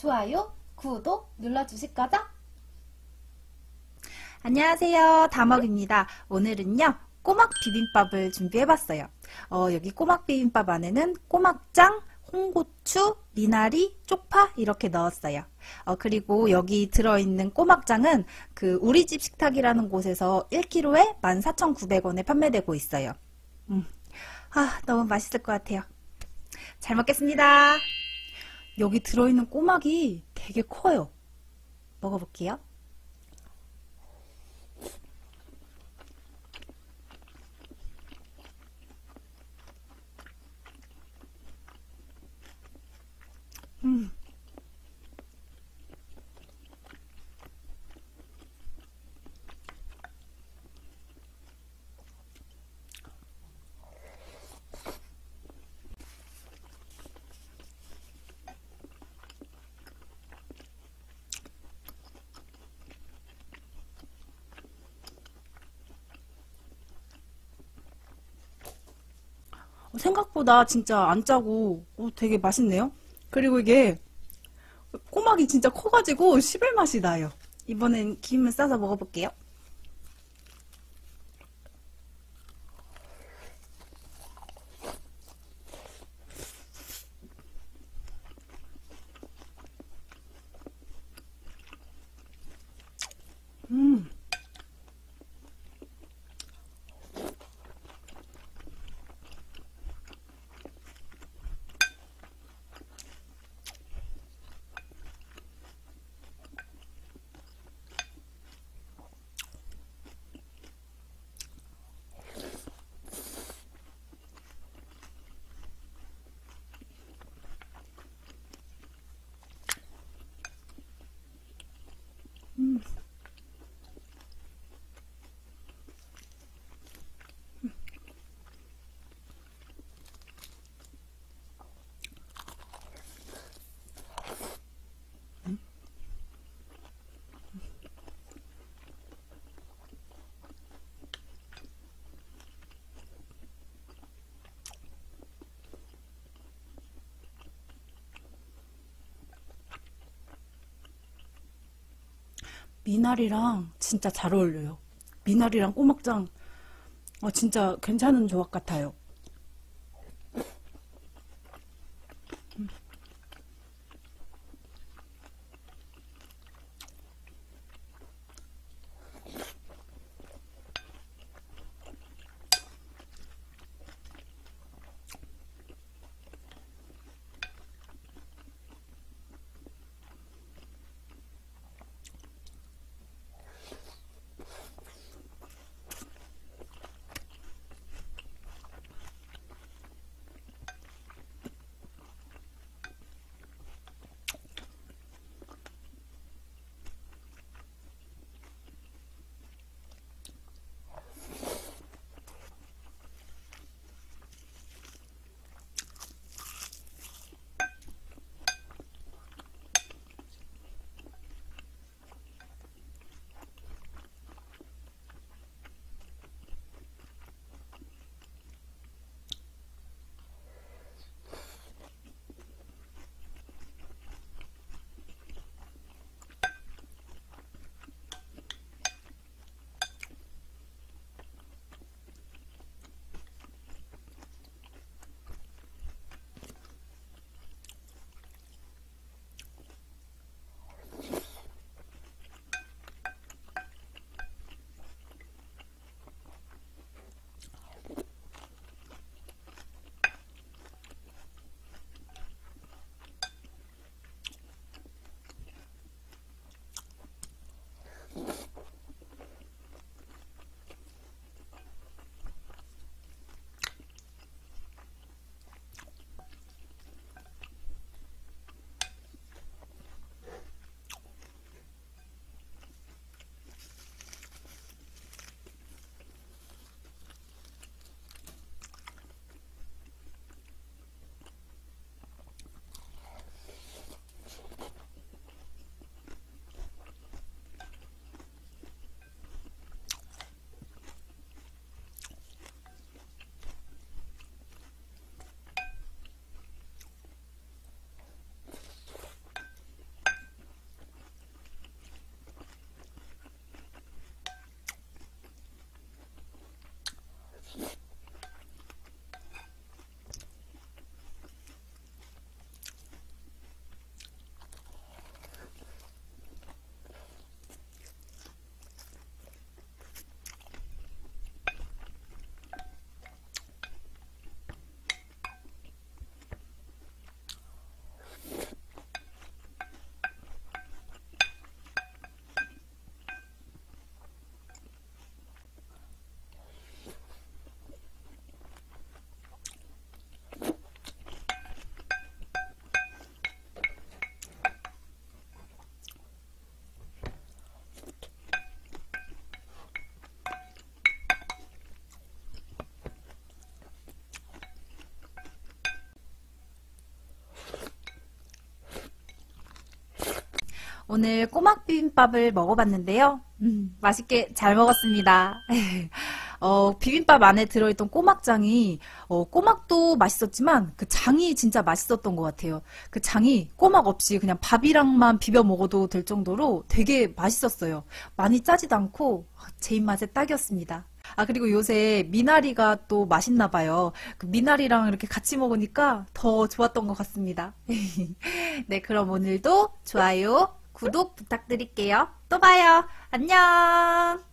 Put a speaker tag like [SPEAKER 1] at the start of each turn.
[SPEAKER 1] 좋아요, 구독 눌러주실 거죠?
[SPEAKER 2] 안녕하세요. 다먹입니다. 오늘은요, 꼬막 비빔밥을 준비해봤어요. 어, 여기 꼬막 비빔밥 안에는 꼬막장, 홍고추, 미나리, 쪽파 이렇게 넣었어요. 어, 그리고 여기 들어있는 꼬막장은 그 우리 집 식탁이라는 곳에서 1kg에 14,900원에 판매되고 있어요. 음. 아, 너무 맛있을 것 같아요. 잘 먹겠습니다. 여기 들어있는 꼬막이 되게 커요. 먹어볼게요. 음. 어, 생각보다 진짜 안 짜고 어, 되게 맛있네요. 그리고 이게 꼬막이 진짜 커가지고 씹을 맛이 나요. 이번엔 김을 싸서 먹어볼게요. 음. 미나리랑 진짜 잘 어울려요. 미나리랑 꼬막장, 어, 진짜 괜찮은 조합 같아요. 오늘 꼬막 비빔밥을 먹어봤는데요. 음, 맛있게 잘 먹었습니다. 어, 비빔밥 안에 들어있던 꼬막장이, 어, 꼬막도 맛있었지만, 그 장이 진짜 맛있었던 것 같아요. 그 장이 꼬막 없이 그냥 밥이랑만 비벼 먹어도 될 정도로 되게 맛있었어요. 많이 짜지도 않고, 제 입맛에 딱이었습니다. 아, 그리고 요새 미나리가 또 맛있나 봐요. 그 미나리랑 이렇게 같이 먹으니까 더 좋았던 것 같습니다. 네, 그럼 오늘도 좋아요, 구독 부탁드릴게요. 또 봐요. 안녕!